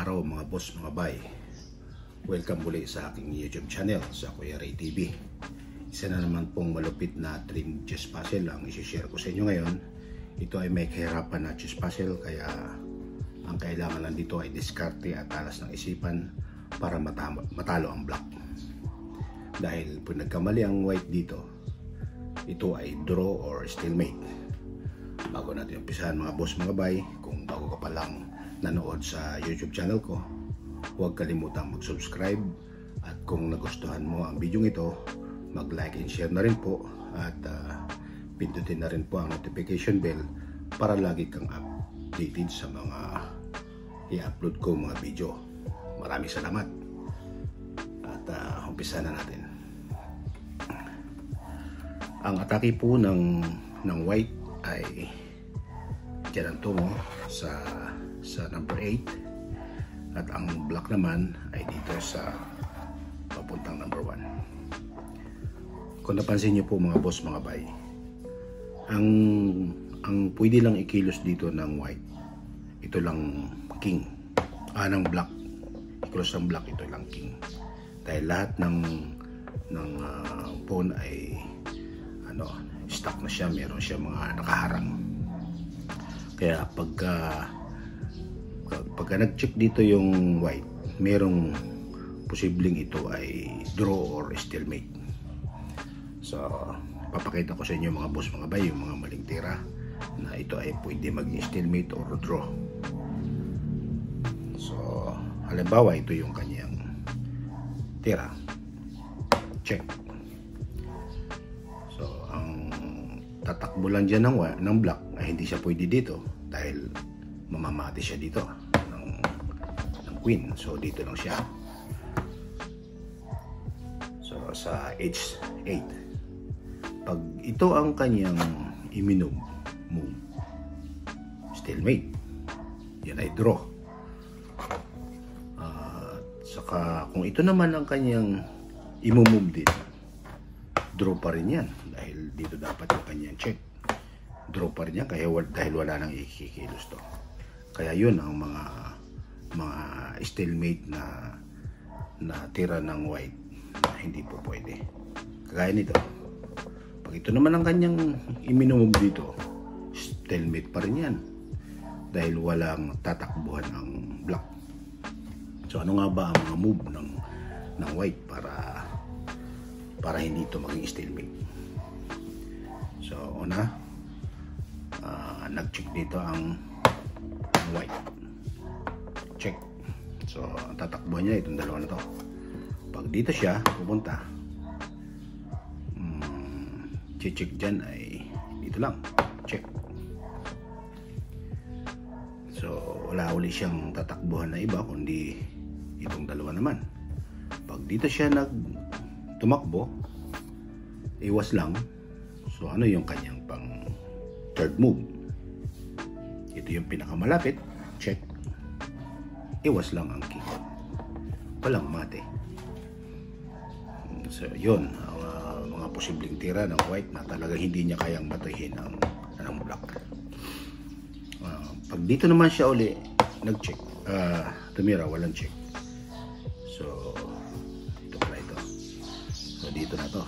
araw mga boss, mga bay. Welcome muli sa aking YouTube channel sa Kuya Ray TV. Isa na naman pong malupit na dream chess puzzle ang isi-share ko sa inyo ngayon. Ito ay may kahirapan na chess puzzle kaya ang kailangan lang dito ay diskarte at alas ng isipan para matalo ang black. Dahil pag nagkamali ang white dito, ito ay draw or stalemate. Bago natin umpisahan mga boss mga bay, kung bago ka pa lang nanood sa YouTube channel ko, huwag kalimutang mag-subscribe at kung nagustuhan mo ang video ito, mag-like and share na rin po at uh, pindutin na rin po ang notification bell para lagi kang updated sa mga i-upload ko mga video. Maraming salamat. At uh, umpisa na natin. Ang atake po ng ng white ay dyan ang tungo sa sa number 8 at ang black naman ay dito sa papuntang number 1 kung napansin niyo po mga boss mga bay ang ang pwede lang ikilos dito ng white ito lang king. Ah ng black. Ikilos ng black ito lang king. Dahil lahat ng ng uh, pawn ay ano stuck na siya. Meron siya mga nakaharang. Kaya pagka pagka nag-check dito yung white, merong posibleng ito ay draw or stalemate. So, papakita ko sa inyo mga boss mga bay, yung mga maling tira na ito ay pwede maging stalemate or draw. So, halimbawa ito yung kanyang tira. Check. So, ang tatakbo lang dyan ng, ng black ay hindi siya pwede dito dahil mamamati siya dito queen. So, dito lang siya. So, sa h8. Pag ito ang kanyang iminom move, stalemate. Yan ay draw. Uh, saka, kung ito naman ang kanyang imumove din, draw pa rin yan. Dahil dito dapat yung kanyang check. Draw pa rin yan kaya, dahil wala nang ikikilos to. Kaya yun ang mga mga stalemate na na tira ng white hindi po pwede. Kagaya nito. Pag ito naman ang kanyang iminumove dito, stalemate pa rin yan. Dahil walang tatakbuhan ng black. So ano nga ba ang mga move ng ng white para para hindi ito maging stalemate. So una, uh, nag-check dito ang white. Check. So, ang tatakbo niya itong dalawa na to. Pag dito siya, pupunta. Um, check dyan ay dito lang. Check. So, wala uli siyang tatakbuhan na iba kundi itong dalawa naman. Pag dito siya nag tumakbo, iwas lang. So, ano yung kanyang pang third move? Ito yung pinakamalapit. Check. Iwas lang ang kick. Walang mate. So, yun. Uh, mga posibleng tira ng white na talaga hindi niya kayang batahin ang, ang black. Uh, pag dito naman siya uli, nag-check. Uh, tumira, walang check. So, ito pala ito. So, dito na to.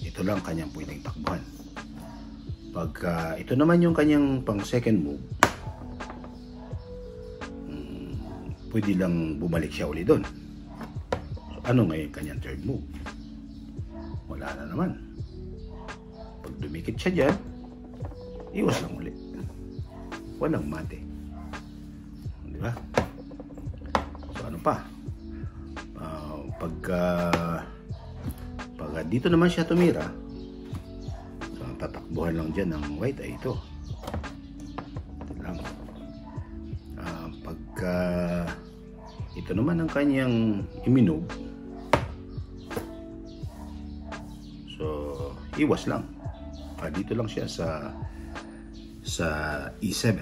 Ito lang kanyang pwedeng takbuhan. Pagka uh, ito naman yung kanyang pang second move, pwede lang bumalik siya uli doon. So, ano ngayon kanyang third move? Wala na naman. Pag dumikit siya dyan, iwas lang uli. Walang mate. Di ba? So ano pa? Uh, pagka pagka dito naman siya tumira, so, tatakbuhan lang dyan ng white ay ito. Ito lang. Uh, pagka ito naman ang kanyang iminog. So, iwas lang. Ah, dito lang siya sa sa E7.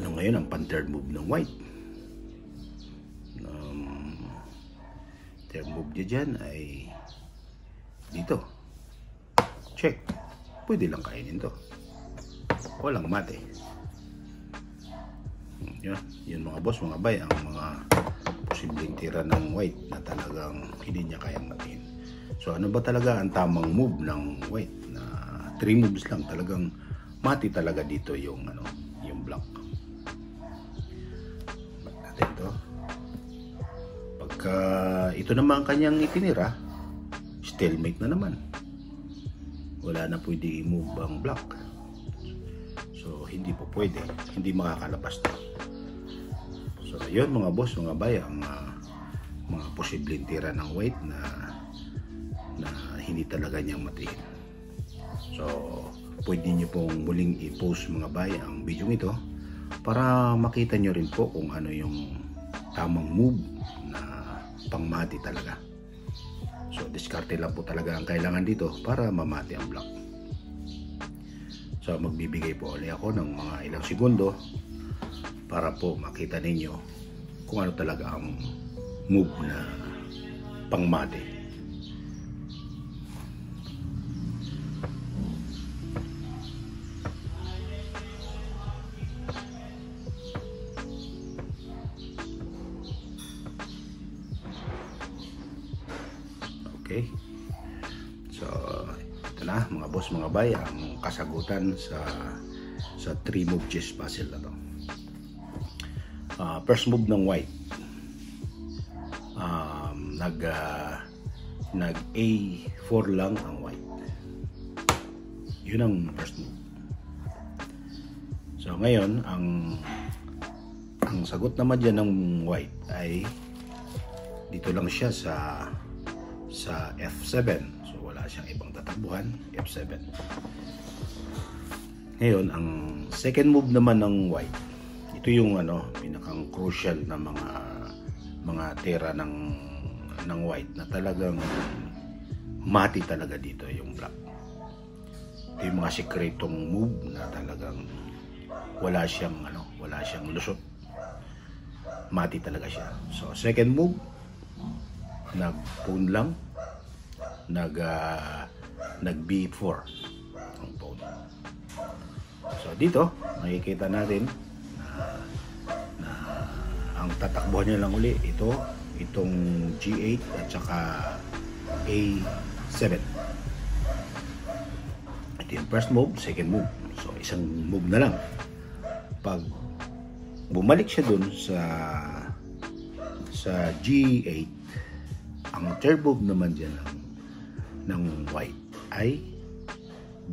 Ano ngayon ang pan-third move ng white? Um, third move niya dyan ay dito. Check. Pwede lang kainin to. Walang mate. Yun, yun mga boss, mga bay, ang mga posibleng tira ng white na talagang hindi niya kayang matiin. So ano ba talaga ang tamang move ng white na 3 moves lang talagang mati talaga dito yung ano, yung block. Ba't natin to? Pagka ito naman ang kanyang itinira, stalemate na naman. Wala na pwede i-move ang block. So hindi po pwede, hindi makakalabas to. So, yun mga boss, mga bay, ang uh, mga posibleng tira ng white na na hindi talaga niyang matiin. So, pwede niyo pong muling i-post mga bay ang video ito para makita niyo rin po kung ano yung tamang move na pangmati talaga. So, diskarte lang po talaga ang kailangan dito para mamati ang block. So, magbibigay po ulit ako ng mga ilang segundo para po makita ninyo kung ano talaga ang move na pangmate. Bay, ang kasagutan sa sa 3 move chess puzzle na to. Uh, first move ng white. Um, nag uh, nag A4 lang ang white. Yun ang first move. So ngayon ang ang sagot naman dyan ng white ay dito lang siya sa sa F7 so wala siyang ibang tatakbuhan F7 ngayon ang second move naman ng white ito yung ano pinakang crucial na mga mga tera ng ng white na talagang mati talaga dito yung black. Ito yung mga sikretong move na talagang wala siyang ano wala siyang lusot. Mati talaga siya. So second move nag lang nag uh, nag B4 ang phone so dito makikita natin ang tatakbuhan niya lang uli ito itong G8 at saka A7 ito yung first move second move. So isang move na lang. Pag bumalik siya dun sa sa G8 ang third move naman dyan ng, ng white ay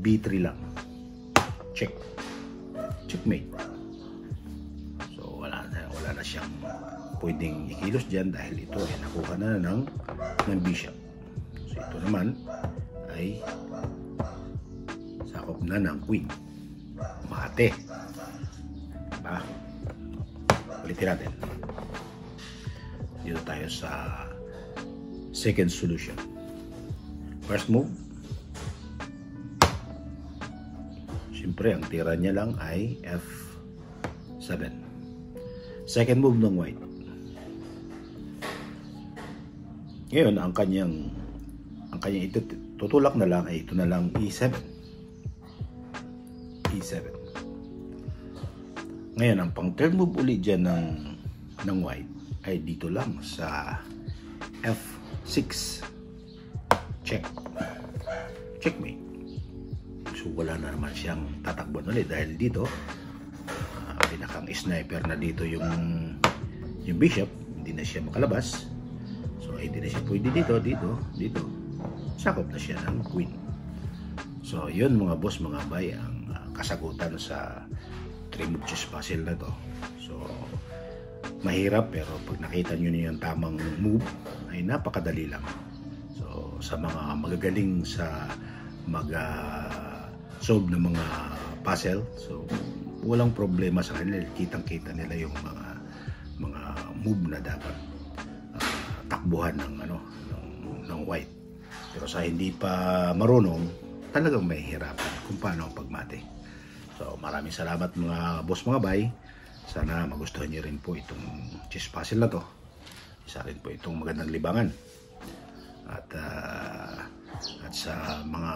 B3 lang check checkmate wala na siyang pwedeng ikilos dyan dahil ito ay nakuha na ng, ng bishop. So ito naman ay sakop na ng queen. Mate. Diba? Ulitin natin. Dito tayo sa second solution. First move. Siyempre, ang tira niya lang ay F7. Second move ng white. Ngayon, ang kanyang ang kanyang ito, tutulak na lang ay ito na lang E7. E7. Ngayon, ang pang third move ulit dyan ng, ng white ay dito lang sa F6. Check. Checkmate. So, wala na naman siyang tatakbo ulit dahil dito pinakang sniper na dito yung yung bishop. Hindi na siya makalabas. So hindi na siya pwede dito dito dito. Sakop na siya ng queen. So yun mga boss mga bay ang uh, kasagutan sa three move chess puzzle na to. So mahirap pero pag nakita nyo na yung tamang move ay napakadali lang. So sa mga magagaling sa mag uh, solve ng mga puzzle so walang problema sa kanila. Kitang-kita nila yung mga mga move na dapat uh, takbuhan ng ano ng, ng white. Pero sa hindi pa marunong, talagang may hirapan kung paano ang pagmate. So maraming salamat mga boss mga bay. Sana magustuhan niyo rin po itong chess puzzle na to. Isa rin po itong magandang libangan. At uh, at sa mga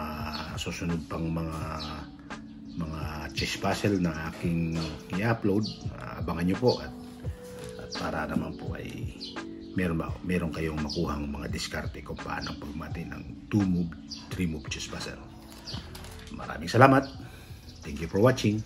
susunod pang mga mga chess puzzle na aking i-upload. Uh, abangan nyo po at, at para naman po ay meron, ba, meron kayong makuhang mga diskarte kung paano pagmati ng 2 move, 3 move chess puzzle. Maraming salamat. Thank you for watching.